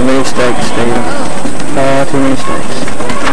Too many stakes, Steven. Far too many stakes.